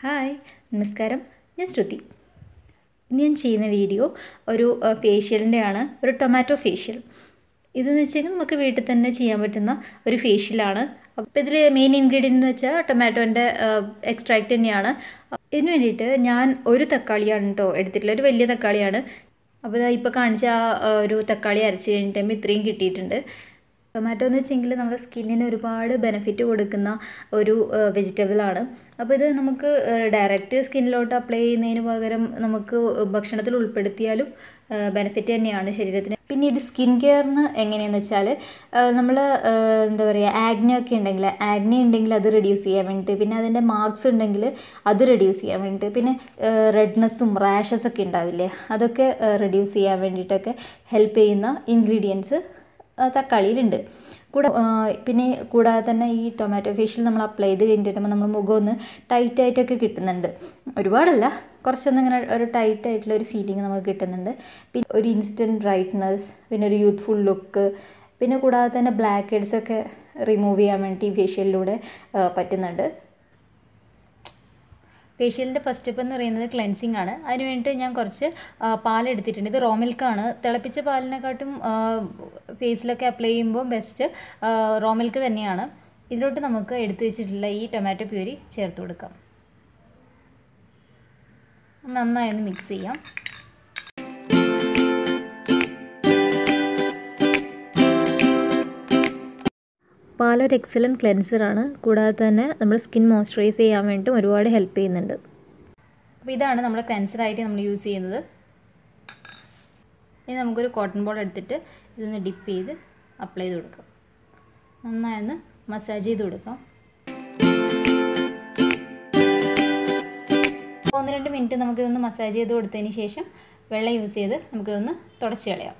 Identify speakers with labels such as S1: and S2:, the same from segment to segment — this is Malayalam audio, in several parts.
S1: ഹായ് നമസ്കാരം. ഞാൻ ശ്രുതി. ഇന്ന് ഞാൻ ചെയ്യുന്ന വീഡിയോ ഒരു ഫേഷ്യലിന്റെ ആണ് ഒരു ടൊമാറ്റോ ഫേഷ്യൽ. ഇതെന്ന് വെച്ചാൽ നമുക്ക് വീട്ടിൽ തന്നെ ചെയ്യാൻ പറ്റുന്ന ഒരു ഫേഷ്യലാണ് അപ്പോൾ ഇതിൽ മെയിൻ ഇൻഗ്രീഡിയന്റ് എന്ന് വെച്ചാൽ ടൊമാറ്റോന്റെ എക്സ്ട്രാക്റ്റ് തന്നെയാണ്. ഇതിന് വേണ്ടിയിട്ട് ഞാൻ ഒരു തക്കാളിയാണ് കേട്ടോ എടുത്തിട്ടുള്ളത്. ഒരു വലിയ തക്കാളിയാണ്. അപ്പോൾ ഇപ്പോൾ കാണിച്ച ആ ഒരു തക്കാളി അരച്ച് കഴിഞ്ഞിട്ട് ഇത്രയും കിട്ടിയിട്ടുണ്ട്. ടൊമാറ്റോ എന്ന് വെച്ചെങ്കിൽ നമ്മുടെ സ്കിന്നിന് ഒരുപാട് ബെനിഫിറ്റ് കൊടുക്കുന്ന ഒരു വെജിറ്റബിൾ ആണ്. അപ്പോൾ ഇത് നമുക്ക് ഡയറക്റ്റ് സ്കിന്നിലോട്ട് അപ്ലൈ ചെയ്യുന്നതിന് പകരം നമുക്ക് ഭക്ഷണത്തിൽ ഉൾപ്പെടുത്തിയാലും ബെനിഫിറ്റ് തന്നെയാണ് ശരീരത്തിന്. പിന്നെ ഇത് സ്കിൻ കെയറിന് എങ്ങനെയാണെന്ന് വെച്ചാൽ നമ്മൾ എന്താ പറയുക ആഗ്നി ഒക്കെ ഉണ്ടെങ്കിൽ ആഗ്നി ഉണ്ടെങ്കിൽ അത് റെഡ്യൂസ് ചെയ്യാൻ വേണ്ടിയിട്ട് പിന്നെ അതിന്റെ മാർക്സ് ഉണ്ടെങ്കിൽ അത് റെഡ്യൂസ് ചെയ്യാൻ വേണ്ടിയിട്ട് പിന്നെ റെഡ്നെസ്സും റാഷസ് ഒക്കെ ഉണ്ടാവില്ലേ അതൊക്കെ റെഡ്യൂസ് ചെയ്യാൻ വേണ്ടിയിട്ടൊക്കെ ഹെൽപ്പ് ചെയ്യുന്ന ഇൻഗ്രീഡിയൻസ് തക്കാളിയിലുണ്ട്. കൂടെ പിന്നെ കൂടാതെ തന്നെ ഈ ടൊമാറ്റോ ഫേഷ്യൽ നമ്മൾ അപ്ലൈ ചെയ്ത് കഴിഞ്ഞിട്ട് നമ്മൾ മുഖം ഒന്ന് ടൈറ്റ് ആയിട്ടൊക്കെ കിട്ടുന്നുണ്ട്. ഒരുപാടല്ല കുറച്ചൊന്നും ഇങ്ങനെ ഒരു ടൈറ്റ് ആയിട്ടുള്ള ഒരു ഫീലിംഗ് നമുക്ക് കിട്ടുന്നുണ്ട്. പിന്നെ ഒരു ഇൻസ്റ്റന്റ് ബ്രൈറ്റ്നസ് പിന്നെ ഒരു യൂത്ത്ഫുൾ ലുക്ക് പിന്നെ കൂടാതെ തന്നെ ബ്ലാക്ക് ഹെഡ്സൊക്കെ റിമൂവ് ചെയ്യാൻ വേണ്ടി ഫേഷ്യലിലൂടെ പറ്റുന്നുണ്ട്. ഫേഷ്യലിന്റെ ഫസ്റ്റ് സ്റ്റെപ്പ് എന്ന് പറയുന്നത് ക്ലെൻസിങ് ആണ്. അതിന് വേണ്ടിയിട്ട് ഞാൻ കുറച്ച് പാലെടുത്തിട്ടുണ്ട് ഇത് റോ മിൽക്കാണ് തിളപ്പിച്ച പാലിനെക്കാട്ടും ഫേസിലൊക്കെ അപ്ലൈ ചെയ്യുമ്പോൾ ബെസ്റ്റ് റോ മിൽക്ക് തന്നെയാണ്. ഇതിലോട്ട് നമുക്ക് എടുത്തു വെച്ചിട്ടുള്ള ഈ ടൊമാറ്റോ പ്യൂരി ചേർത്ത് കൊടുക്കാം. നന്നായി ഒന്ന് മിക്സ് ചെയ്യാം. പാലൊരു എക്സലന്റ് ക്ലെൻസറാണ് കൂടാതെ തന്നെ നമ്മുടെ സ്കിൻ മോയ്സ്ചറൈസ് ചെയ്യാൻ വേണ്ടിയിട്ടും ഒരുപാട് ഹെൽപ്പ് ചെയ്യുന്നുണ്ട്. അപ്പോൾ ഇതാണ് നമ്മൾ ക്ലെൻസറായിട്ട് നമ്മൾ യൂസ് ചെയ്യുന്നത്. ഇനി നമുക്കൊരു കോട്ടൺ ബോൾ എടുത്തിട്ട് ഇതൊന്ന് ഡിപ്പ് ചെയ്ത് അപ്ലൈ ചെയ്ത് കൊടുക്കാം. നന്നായി ഒന്ന് മസാജ് ചെയ്ത് കൊടുക്കാം. ഒന്ന് രണ്ട് മിനിറ്റ് നമുക്കിതൊന്ന് മസാജ് ചെയ്ത് കൊടുത്തതിന് ശേഷം വെള്ളം യൂസ് ചെയ്ത് നമുക്കിതൊന്ന് തുടച്ച് കളയാം.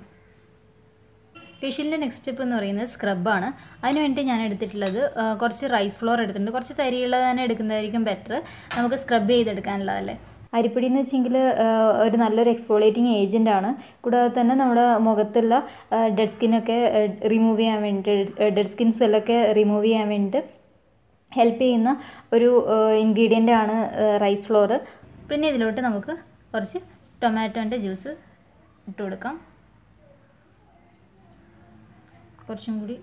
S1: ഫേഷ്യലിന്റെ നെക്സ്റ്റ് സ്റ്റെപ്പ് എന്ന് പറയുന്നത് സ്ക്രബാണ് അതിന് വേണ്ടി ഞാൻ എടുത്തിട്ടുള്ളത് കുറച്ച് റൈസ് ഫ്ലോർ എടുത്തിട്ടുണ്ട്. കുറച്ച് തരിയുള്ളത് തന്നെ എടുക്കുന്നതായിരിക്കും ബെറ്റർ നമുക്ക് സ്ക്രബ് ചെയ്തെടുക്കാനുള്ളതല്ലേ. അരിപ്പൊടി എന്ന് വെച്ചെങ്കിൽ ഒരു നല്ലൊരു എക്സ്ഫോളേറ്റിംഗ് ഏജന്റ് ആണ്. കൂടാതെ തന്നെ നമ്മുടെ മുഖത്തുള്ള ഡെഡ് സ്കിന്നൊക്കെ റിമൂവ് ചെയ്യാൻ വേണ്ടിയിട്ട് ഡെഡ് സ്കിൻ സെല്ലൊക്കെ റിമൂവ് ചെയ്യാൻ വേണ്ടിയിട്ട് ഹെൽപ്പ് ചെയ്യുന്ന ഒരു ഇൻഗ്രീഡിയന്റ് ആണ് റൈസ് ഫ്ലോർ പിന്നെ ഇതിലോട്ട് നമുക്ക് കുറച്ച് ടൊമാറ്റോന്റെ ജ്യൂസ് ഇട്ട് കൊടുക്കാം. കുറച്ചും കൂടി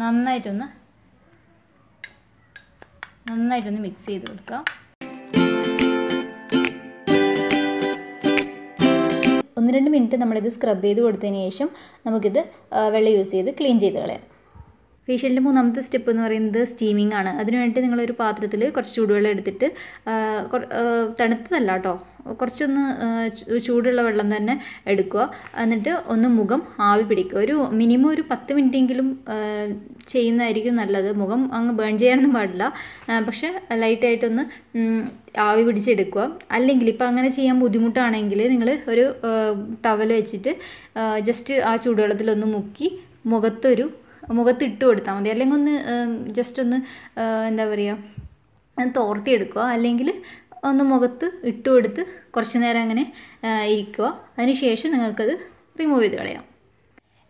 S1: നന്നായിട്ടൊന്ന് നന്നായിട്ടൊന്ന് മിക്സ് ചെയ്ത് കൊടുക്കാം. ഒന്ന് രണ്ട് മിനിറ്റ് നമ്മളിത് സ്ക്രബ് ചെയ്ത് കൊടുത്തതിന് ശേഷം നമുക്കിത് വെള്ളം യൂസ് ചെയ്ത് ക്ലീൻ ചെയ്ത് കളയാം. ഫേഷ്യലിന്റെ മൂന്നാമത്തെ സ്റ്റെപ്പ് എന്ന് പറയുന്നത് സ്റ്റീമിംഗ് ആണ്. അതിന് വേണ്ടിയിട്ട് നിങ്ങളൊരു പാത്രത്തിൽ കുറച്ച് ചൂടുവെള്ളം എടുത്തിട്ട് തണുത്തതല്ല കേട്ടോ. കുറച്ചൊന്ന് ചൂടുള്ള വെള്ളം തന്നെ എടുക്കുക. എന്നിട്ട് ഒന്ന് മുഖം ആവി പിടിക്കുക. ഒരു മിനിമം ഒരു പത്ത് മിനിറ്റെങ്കിലും ചെയ്യുന്നതായിരിക്കും നല്ലത്. മുഖം അങ്ങ് ബേൺ ചെയ്യാനൊന്നും പാടില്ല. പക്ഷേ ലൈറ്റായിട്ടൊന്ന് ആവി പിടിച്ചെടുക്കുക. അല്ലെങ്കിൽ ഇപ്പം അങ്ങനെ ചെയ്യാൻ ബുദ്ധിമുട്ടാണെങ്കിൽ നിങ്ങൾ ഒരു ടവൽ വെച്ചിട്ട് ജസ്റ്റ് ആ ചൂടുവെള്ളത്തിലൊന്ന് മുക്കി മുഖത്തൊരു മുഖത്ത് ഇട്ട് കൊടുത്താൽ മതി. അല്ലെങ്കിൽ ഒന്ന് ജസ്റ്റ് ഒന്ന് എന്താ പറയുക തോർത്തിയെടുക്കുക. അല്ലെങ്കിൽ ഒന്ന് മുഖത്ത് ഇട്ട് കൊടുത്ത് കുറച്ച് നേരം അങ്ങനെ ഇരിക്കുക. അതിനുശേഷം നിങ്ങൾക്കത് റിമൂവ് ചെയ്ത് കളയാം.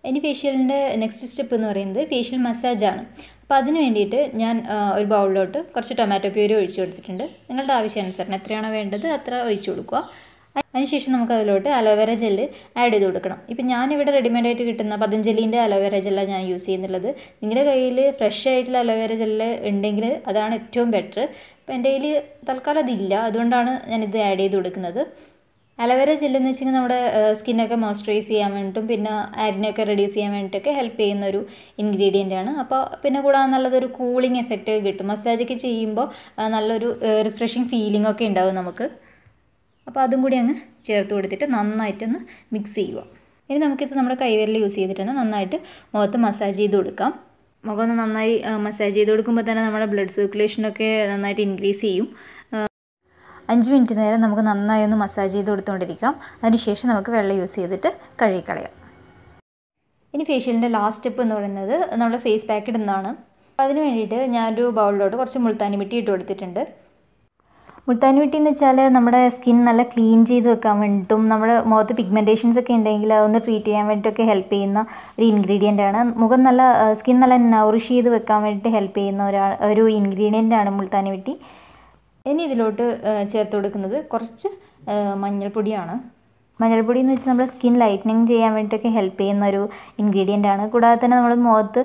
S1: ഇനി ഫേഷ്യലിന്റെ നെക്സ്റ്റ് സ്റ്റെപ്പ് എന്ന് പറയുന്നത് ഫേഷ്യൽ മസാജാണ് അപ്പോൾ അതിന് വേണ്ടിയിട്ട് ഞാൻ ഒരു ബൗളിലോട്ട് കുറച്ച് ടൊമാറ്റോ പ്യൂരി ഒഴിച്ചു കൊടുത്തിട്ടുണ്ട്. നിങ്ങളുടെ ആവശ്യാനുസരണം എത്രയാണോ വേണ്ടത് അത്ര ഒഴിച്ചു കൊടുക്കുക. അതിനുശേഷം നമുക്ക് അതിലോട്ട് അലോവേര ജെല്ല് ആഡ് ചെയ്ത് കൊടുക്കണം. ഇപ്പം ഞാനിവിടെ റെഡിമെയ്ഡായിട്ട് കിട്ടുന്ന പതഞ്ജലിന്റെ അലോവേര ജെല്ലാണ് ഞാൻ യൂസ് ചെയ്യുന്നുള്ളത്. നിങ്ങളുടെ കയ്യിൽ ഫ്രഷ് ആയിട്ടുള്ള അലോവേര ജെല്ല് ഉണ്ടെങ്കിൽ അതാണ് ഏറ്റവും ബെറ്റർ ഇപ്പം എന്റെ കയ്യിൽ തൽക്കാലം അതില്ല. അതുകൊണ്ടാണ് ഞാനിത് ആഡ് ചെയ്ത് കൊടുക്കുന്നത്. അലോവേര ജെല്ല് എന്ന് വെച്ചാൽ നമ്മുടെ സ്കിന്നൊക്കെ മോയ്സ്ചറൈസ് ചെയ്യാൻ വേണ്ടിയിട്ടും പിന്നെ ആഗ്നയൊക്കെ റെഡ്യൂസ് ചെയ്യാൻ വേണ്ടിയിട്ടൊക്കെ ഹെൽപ്പ് ചെയ്യുന്ന ഒരു ഇൻഗ്രീഡിയന്റ് ആണ്. അപ്പോൾ പിന്നെ കൂടാതെ നല്ലതൊരു കൂളിംഗ് എഫക്റ്റ് കിട്ടും. മസാജൊക്കെ ചെയ്യുമ്പോൾ നല്ലൊരു റിഫ്രഷിങ് ഫീലിംഗ് ഒക്കെ ഉണ്ടാവും നമുക്ക്. അപ്പോൾ അതും കൂടി അങ്ങ് ചേർത്ത് കൊടുത്തിട്ട് നന്നായിട്ടൊന്ന് മിക്സ് ചെയ്യുക. ഇനി നമുക്കിത് നമ്മുടെ കൈവിരൽ യൂസ് ചെയ്തിട്ടാണ് നന്നായിട്ട് മുഖത്ത് മസാജ് ചെയ്ത് കൊടുക്കാം. മുഖം ഒന്ന് നന്നായി മസാജ് ചെയ്ത് കൊടുക്കുമ്പോൾ തന്നെ നമ്മുടെ ബ്ലഡ് സർക്കുലേഷനൊക്കെ നന്നായിട്ട് ഇൻക്രീസ് ചെയ്യും. അഞ്ച് മിനിറ്റ് നേരം നമുക്ക് നന്നായി ഒന്ന് മസാജ് ചെയ്ത് കൊടുത്തുകൊണ്ടിരിക്കാം അതിനുശേഷം നമുക്ക് വെള്ളം യൂസ് ചെയ്തിട്ട് കഴുകിക്കളയാം. ഇനി ഫേഷ്യലിന്റെ ലാസ്റ്റ് സ്റ്റെപ്പ് എന്ന് പറയുന്നത് നമ്മൾ ഫേസ് പാക്ക് ഇടുന്നതാണ്. അതിന് വേണ്ടിയിട്ട് ഞാനൊരു ബൗളിലോട്ട് കുറച്ച് മുൾത്താനി മിട്ടി ഇട്ട് കൊടുത്തിട്ടുണ്ട്. മുൾത്താനി മിട്ടി എന്ന് വെച്ചാൽ നമ്മുടെ സ്കിൻ നല്ല ക്ലീൻ ചെയ്ത് വെക്കാൻ വേണ്ടിയിട്ടും നമ്മുടെ മുഖത്ത് പിഗ്മെന്റേഷൻസ് ഒക്കെ ഉണ്ടെങ്കിൽ അതൊന്ന് ട്രീറ്റ് ചെയ്യാൻ വേണ്ടിയിട്ടൊക്കെ ഹെൽപ്പ് ചെയ്യുന്ന ഒരു ഇൻഗ്രീഡിയന്റ് ആണ്. മുഖം നല്ല സ്കിൻ നല്ല നൗറിഷ് ചെയ്ത് വെക്കാൻ വേണ്ടിയിട്ട് ഹെൽപ്പ് ചെയ്യുന്ന ഒരാ ഒരു ഇൻഗ്രീഡിയന്റ് ആണ് മുൾത്താനി മിട്ടി ഇനി ഇതിലോട്ട് ചേർത്ത് കൊടുക്കുന്നത് കുറച്ച് മഞ്ഞൾപ്പൊടിയാണ്. മഞ്ഞൾപ്പൊടി എന്ന് വെച്ചാൽ നമ്മുടെ സ്കിൻ ലൈറ്റനിങ് ചെയ്യാൻ വേണ്ടിയിട്ടൊക്കെ ഹെൽപ്പ് ചെയ്യുന്ന ഒരു ഇൻഗ്രീഡിയന്റ് ആണ്. കൂടാതെ തന്നെ നമ്മുടെ മുഖത്ത്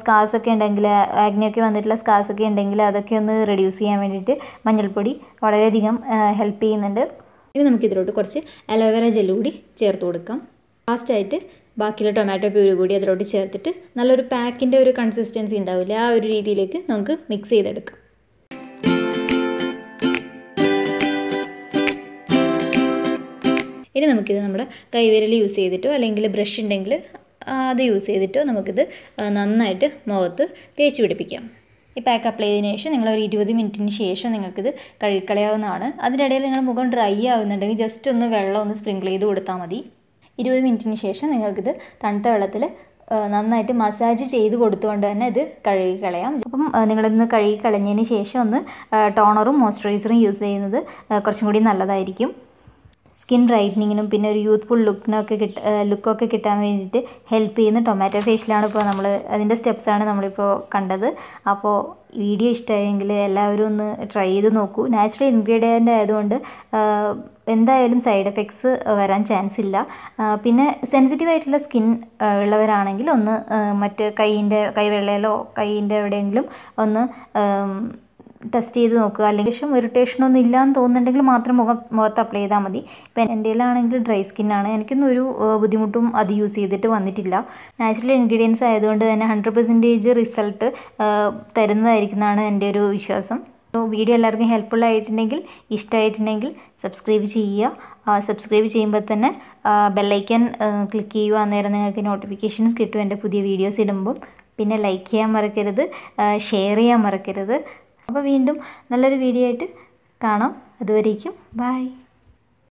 S1: സ്കാർസ് ഒക്കെ ഉണ്ടെങ്കിൽ ആഗ്നിയൊക്കെ വന്നിട്ടുള്ള സ്കാർസ് ഒക്കെ ഉണ്ടെങ്കിൽ അതൊക്കെ ഒന്ന് റെഡ്യൂസ് ചെയ്യാൻ വേണ്ടിയിട്ട് മഞ്ഞൾപ്പൊടി വളരെയധികം ഹെൽപ്പ് ചെയ്യുന്നുണ്ട്. ഇനി നമുക്ക് ഇതിലോട്ട് കുറച്ച് അലോവേറ ജെല്ല് കൂടി ചേർത്ത് കൊടുക്കാം. ലാസ്റ്റായിട്ട് ബാക്കിയുള്ള ടൊമാറ്റോ പ്യൂരി കൂടി അതിലോട്ട് ചേർത്തിട്ട് നല്ലൊരു പാക്കിന്റെ ഒരു കൺസിസ്റ്റൻസി ഉണ്ടാവില്ല? ആ ഒരു രീതിയിലേക്ക് നമുക്ക് മിക്സ് ചെയ്തെടുക്കാം. ഇനി നമുക്കിത് നമ്മുടെ കൈവിരൽ യൂസ് ചെയ്തിട്ടോ അല്ലെങ്കിൽ ബ്രഷ് ഉണ്ടെങ്കിൽ അത് യൂസ് ചെയ്തിട്ടോ നമുക്കിത് നന്നായിട്ട് മുഖത്ത് തേച്ച് പിടിപ്പിക്കാം. ഈ പാക്ക് അപ്ലൈ ചെയ്തതിന് ശേഷം നിങ്ങൾ ഒരു ഇരുപത് മിനിറ്റിന് ശേഷം നിങ്ങൾക്കിത് കഴുകിക്കളയാവുന്നതാണ്. അതിനിടയിൽ നിങ്ങൾ മുഖം ഡ്രൈ ആവുന്നുണ്ടെങ്കിൽ ജസ്റ്റ് ഒന്ന് വെള്ളം ഒന്ന് സ്പ്രിങ്കിൾ ചെയ്ത് കൊടുത്താൽ മതി. ഇരുപത് മിനിറ്റിന് ശേഷം നിങ്ങൾക്കിത് തണുത്ത വെള്ളത്തിൽ നന്നായിട്ട് മസാജ് ചെയ്ത് കൊടുത്തുകൊണ്ട് തന്നെ ഇത് കഴുകി കളയാം അപ്പം നിങ്ങളിന്ന് കഴുകി കളഞ്ഞതിന് ശേഷം ഒന്ന് ടോണറും മോയ്സ്ചറൈസറും യൂസ് ചെയ്യുന്നത് കുറച്ചും കൂടി നല്ലതായിരിക്കും. സ്കിൻ ബ്രൈറ്റനിങ്ങിനും പിന്നെ ഒരു യൂത്ത്ഫുൾ ലുക്കിനൊക്കെ കിട്ട ലുക്കൊക്കെ കിട്ടാൻ വേണ്ടിയിട്ട് ഹെൽപ്പ് ചെയ്യുന്ന ടൊമാറ്റോ ഫേഷ്യലാണ് ഇപ്പോൾ നമ്മൾ അതിന്റെ സ്റ്റെപ്സാണ് നമ്മളിപ്പോൾ കണ്ടത്. അപ്പോൾ വീഡിയോ ഇഷ്ടമായെങ്കിൽ എല്ലാവരും ഒന്ന് ട്രൈ ചെയ്ത് നോക്കൂ. നാച്ചുറൽ ഇൻഗ്രീഡിയന്റ് ആയതുകൊണ്ട് എന്തായാലും സൈഡ് എഫക്ട്സ് വരാൻ ചാൻസ് ഇല്ല. പിന്നെ സെൻസിറ്റീവ് ആയിട്ടുള്ള സ്കിൻ ഉള്ളവരാണെങ്കിൽ ഒന്ന് മറ്റ് കൈയിന്റെ കൈവെള്ളയിലോ കൈയിന്റെ എവിടെയെങ്കിലും ഒന്ന് ടെസ്റ്റ് ചെയ്ത് നോക്കുക. അല്ലെങ്കിൽ ശേഷം ഇറിറ്റേഷനൊന്നും ഇല്ലയെന്ന് തോന്നുന്നുണ്ടെങ്കിൽ മാത്രം മുഖം മുഖത്ത് അപ്ലൈ ചെയ്താൽ മതി. ഇപ്പം ആണെങ്കിൽ ഡ്രൈ സ്കിന്നാണ് എനിക്കൊന്നും ഒരു ബുദ്ധിമുട്ടും അത് യൂസ് ചെയ്തിട്ട് വന്നിട്ടില്ല. നാച്ചുറൽ ഇൻഗ്രീഡിയൻസ് ആയതുകൊണ്ട് തന്നെ ഹൺഡ്രഡ് പെർസെന്റേജ് റിസൾട്ട് തരുന്നതായിരിക്കുന്നതാണ് എന്റെ ഒരു വിശ്വാസം. വീഡിയോ എല്ലാവർക്കും ഹെൽപ്ഫുൾ ആയിട്ടുണ്ടെങ്കിൽ ഇഷ്ടമായിട്ടുണ്ടെങ്കിൽ സബ്സ്ക്രൈബ് ചെയ്യുക. സബ്സ്ക്രൈബ് ചെയ്യുമ്പോൾ തന്നെ ബെല്ലൈക്കൻ ക്ലിക്ക് ചെയ്യുക. അന്നേരം നിങ്ങൾക്ക് നോട്ടിഫിക്കേഷൻസ് കിട്ടും എന്റെ പുതിയ വീഡിയോസ് ഇടുമ്പം. പിന്നെ ലൈക്ക് ചെയ്യാൻ മറക്കരുത്. ഷെയർ ചെയ്യാൻ മറക്കരുത്. അപ്പോൾ വീണ്ടും നല്ലൊരു വീഡിയോ ആയിട്ട് കാണാം. അതുവരേക്കും. ബൈ.